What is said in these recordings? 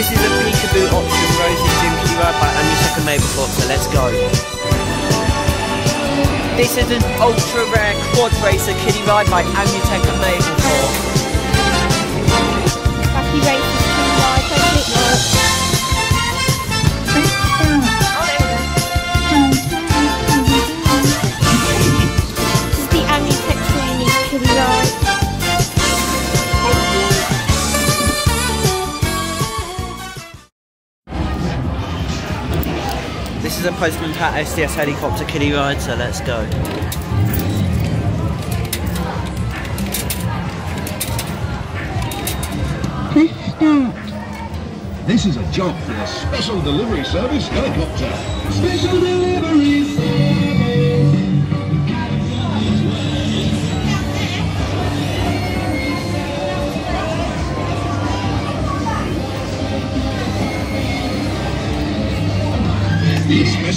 This is a peekaboo option, Rosie Dookie Ride by Amisha Kamei before, so let's go. This is an ultra rare quad racer kiddie ride by Amutec Mabel 4. This is a Postman Pat SDS helicopter kiddie ride, so let's go. This is a job for the Special Delivery Service helicopter. Special Delivery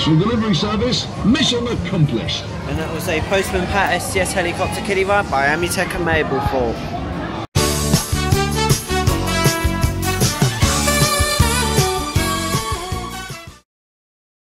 Special Delivery Service, mission accomplished. And that was a Postman Pat SDS helicopter kiddie ride by Amutec and Mabel Mablethorpe.